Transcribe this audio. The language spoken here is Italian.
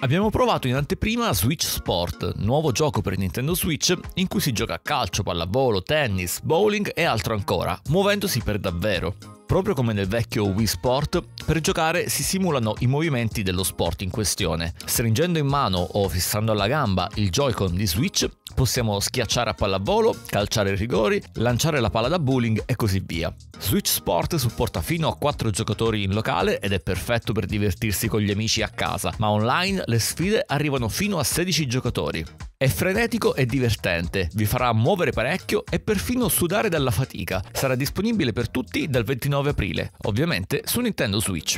Abbiamo provato in anteprima Switch Sport, nuovo gioco per Nintendo Switch in cui si gioca a calcio, pallavolo, tennis, bowling e altro ancora, muovendosi per davvero. Proprio come nel vecchio Wii Sport, per giocare si simulano i movimenti dello sport in questione. Stringendo in mano o fissando alla gamba il Joy-Con di Switch, possiamo schiacciare a pallavolo, calciare i rigori, lanciare la palla da bowling e così via. Switch Sport supporta fino a 4 giocatori in locale ed è perfetto per divertirsi con gli amici a casa, ma online le sfide arrivano fino a 16 giocatori. È frenetico e divertente, vi farà muovere parecchio e perfino sudare dalla fatica. Sarà disponibile per tutti dal 29 aprile, ovviamente su Nintendo Switch.